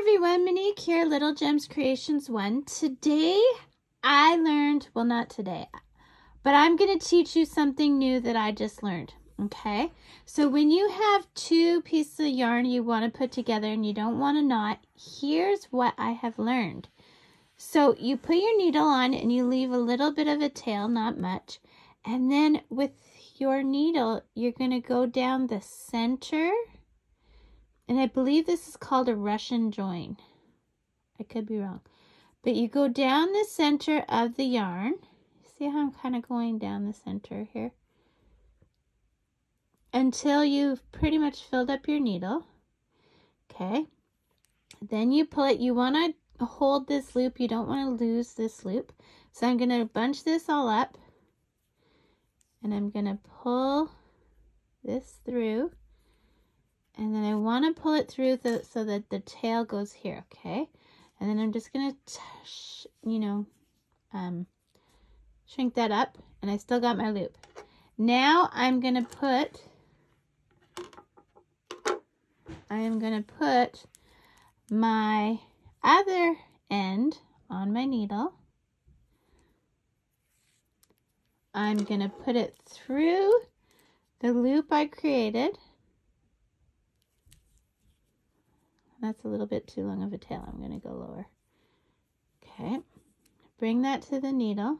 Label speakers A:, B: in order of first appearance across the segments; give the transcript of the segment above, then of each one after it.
A: everyone, Monique here, Little Gems Creations 1. Today I learned, well not today, but I'm going to teach you something new that I just learned. Okay, so when you have two pieces of yarn you want to put together and you don't want to knot, here's what I have learned. So you put your needle on and you leave a little bit of a tail, not much. And then with your needle, you're going to go down the center and I believe this is called a Russian join. I could be wrong. But you go down the center of the yarn. See how I'm kind of going down the center here? Until you've pretty much filled up your needle. Okay. Then you pull it. You want to hold this loop. You don't want to lose this loop. So I'm going to bunch this all up. And I'm going to pull this through and then I want to pull it through the, so that the tail goes here, okay? And then I'm just going to, you know, um, shrink that up, and I still got my loop. Now I'm going to put, I am going to put my other end on my needle. I'm going to put it through the loop I created. That's a little bit too long of a tail. I'm going to go lower. Okay. Bring that to the needle.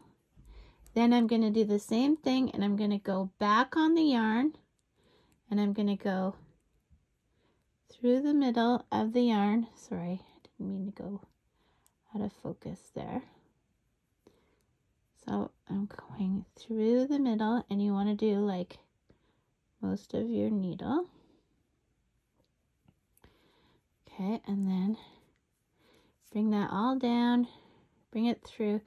A: Then I'm going to do the same thing and I'm going to go back on the yarn and I'm going to go through the middle of the yarn. Sorry, I didn't mean to go out of focus there. So I'm going through the middle and you want to do like most of your needle. Okay, and then bring that all down, bring it through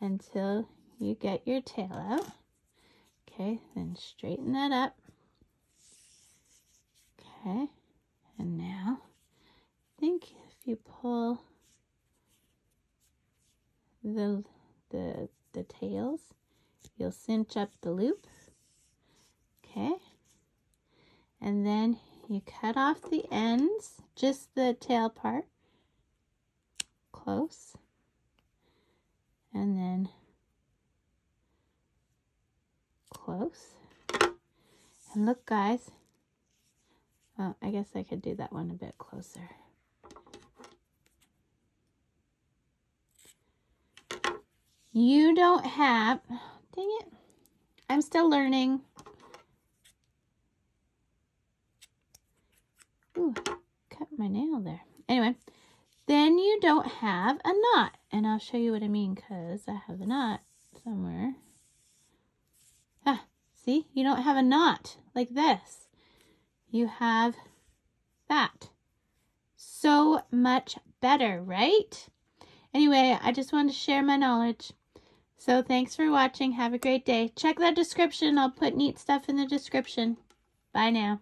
A: until you get your tail out. Okay, then straighten that up. Okay, and now I think if you pull the the the tails, you'll cinch up the loop. Okay and then you cut off the ends, just the tail part, close, and then close. And look guys, oh, I guess I could do that one a bit closer. You don't have, dang it, I'm still learning. Ooh, cut my nail there. Anyway, then you don't have a knot. And I'll show you what I mean because I have a knot somewhere. Ah, see? You don't have a knot like this. You have that. So much better, right? Anyway, I just wanted to share my knowledge. So thanks for watching. Have a great day. Check that description. I'll put neat stuff in the description. Bye now.